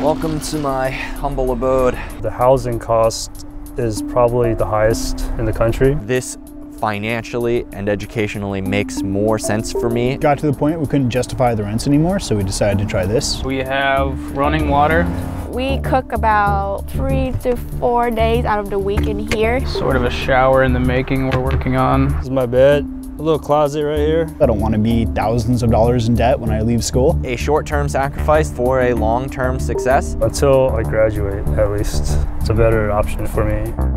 Welcome to my humble abode. The housing cost is probably the highest in the country. This financially and educationally makes more sense for me. Got to the point we couldn't justify the rents anymore, so we decided to try this. We have running water. We cook about three to four days out of the week in here. Sort of a shower in the making we're working on. This is my bed. A little closet right here. I don't want to be thousands of dollars in debt when I leave school. A short-term sacrifice for a long-term success. Until I graduate, at least. It's a better option for me.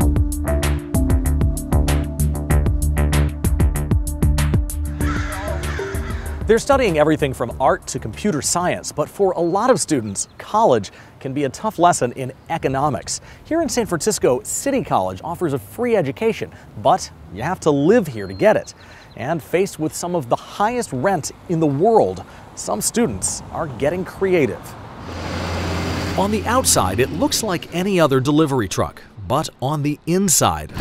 They're studying everything from art to computer science, but for a lot of students, college can be a tough lesson in economics. Here in San Francisco, City College offers a free education, but you have to live here to get it. And faced with some of the highest rent in the world, some students are getting creative. On the outside, it looks like any other delivery truck, but on the inside,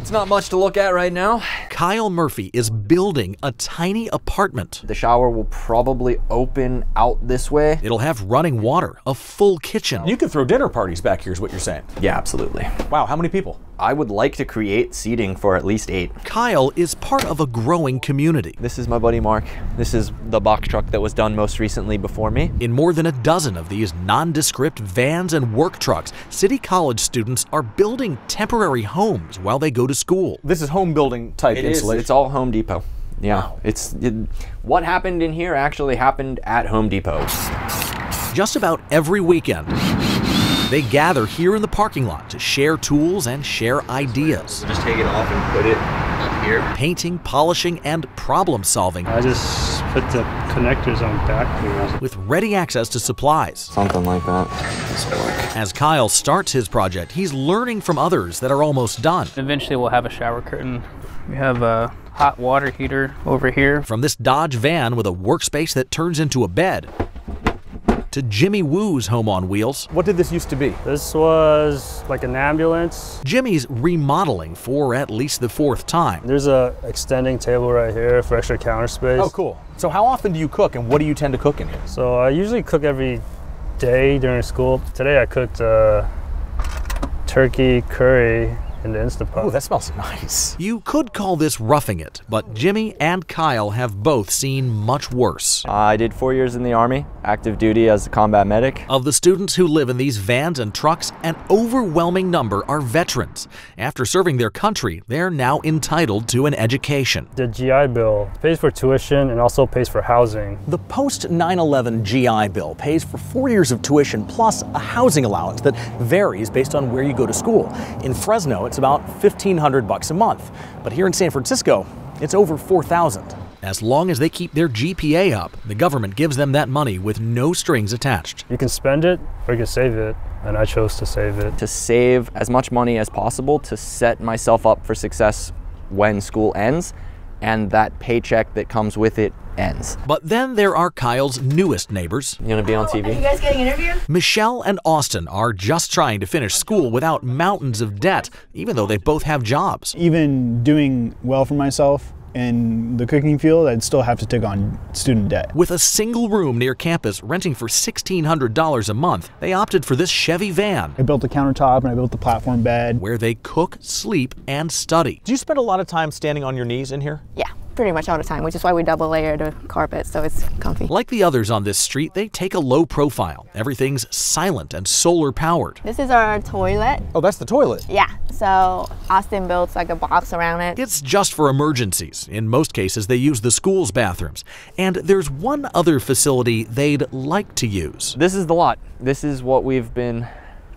It's not much to look at right now. Kyle Murphy is building a tiny apartment. The shower will probably open out this way. It'll have running water, a full kitchen. You can throw dinner parties back here, is what you're saying. Yeah, absolutely. Wow, how many people? I would like to create seating for at least eight. Kyle is part of a growing community. This is my buddy Mark. This is the box truck that was done most recently before me. In more than a dozen of these nondescript vans and work trucks, City College students are building temporary homes while they go to school. This is home building type insulation. installation. It's all Home Depot. Yeah, it's it, what happened in here actually happened at Home Depot. Just about every weekend, they gather here in the parking lot to share tools and share ideas. Just take it off and put it up here. Painting, polishing, and problem solving I just put the connectors on back here. with ready access to supplies. Something like that. As Kyle starts his project, he's learning from others that are almost done. Eventually we'll have a shower curtain. We have a hot water heater over here. From this Dodge van with a workspace that turns into a bed to Jimmy Woo's home on wheels. what did this used to be? This was like an ambulance. Jimmy's remodeling for at least the fourth time. There's a extending table right here for extra counter space. Oh, cool. So how often do you cook and what do you tend to cook in here? So I usually cook every day during school. Today I cooked uh, turkey curry in the Instapot. Oh, that smells nice. You could call this roughing it, but Jimmy and Kyle have both seen much worse. I did four years in the Army, active duty as a combat medic. Of the students who live in these vans and trucks, an overwhelming number are veterans. After serving their country, they're now entitled to an education. The GI Bill pays for tuition and also pays for housing. The post 9 11 GI Bill pays for four years of tuition plus a housing allowance that varies based on where you go to school. In Fresno, it's about 1500 bucks a month, but here in San Francisco, it's over 4000 As long as they keep their GPA up, the government gives them that money with no strings attached. You can spend it or you can save it, and I chose to save it. To save as much money as possible to set myself up for success when school ends and that paycheck that comes with it ends. But then there are Kyle's newest neighbors. You gonna be on oh, TV? You guys getting interviewed? Michelle and Austin are just trying to finish school without mountains of debt, even though they both have jobs. Even doing well for myself in the cooking field, I'd still have to take on student debt. With a single room near campus renting for $1,600 a month, they opted for this Chevy van I built the countertop and I built the platform bed. where they cook, sleep, and study. Do you spend a lot of time standing on your knees in here? Yeah, pretty much all the time, which is why we double layer the carpet so it's comfy. Like the others on this street, they take a low profile. Everything's silent and solar powered. This is our toilet. Oh, that's the toilet. Yeah, so Austin built like a box around it. It's just for emergencies. In most cases, they use the school's bathrooms. And there's one other facility they'd like to use. This is the lot. This is what we've been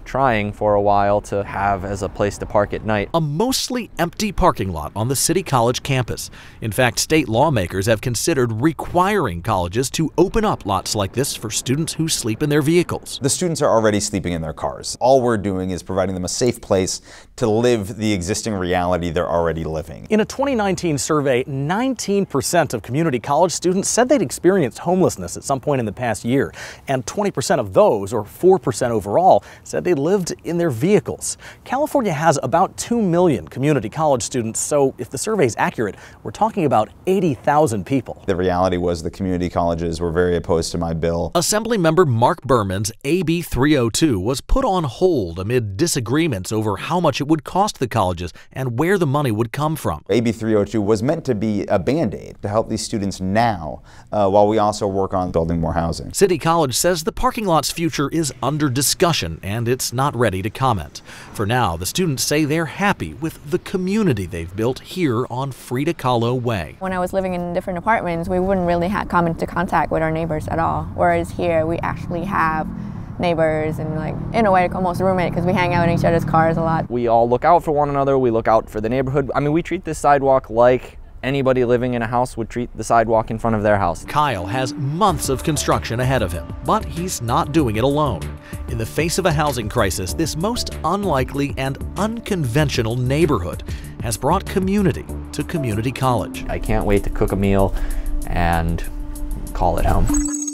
trying for a while to have as a place to park at night. a mostly empty parking lot on the City College campus. In fact, state lawmakers have considered requiring colleges to open up lots like this for students who sleep in their vehicles. The students are already sleeping in their cars. All we're doing is providing them a safe place to live the existing reality they're already living. In a 2019 survey, 19% of community college students said they'd experienced homelessness at some point in the past year, and 20% of those, or 4% overall, said they'd lived in their vehicles. California has about 2 million community college students, so if the survey is accurate, we're talking about 80,000 people. The reality was the community colleges were very opposed to my bill. Assemblymember Marc Berman's AB 302 was put on hold amid disagreements over how much it would cost the colleges and where the money would come from. AB 302 was meant to be a band aid to help these students now uh, while we also work on building more housing. City College says the parking lot's future is under discussion and it's not ready to comment. For now, the students say they're happy with the community they've built here on Frida Kahlo Way. When I was living in different apartments, we wouldn't really have come into contact with our neighbors at all. Whereas here, we actually have neighbors and like in a way almost roommate because we hang out in each other's cars a lot. We all look out for one another. We look out for the neighborhood. I mean, we treat this sidewalk like anybody living in a house would treat the sidewalk in front of their house. Kyle has months of construction ahead of him, but he's not doing it alone. In the face of a housing crisis, this most unlikely and unconventional neighborhood has brought community to community college. I can't wait to cook a meal and call it home.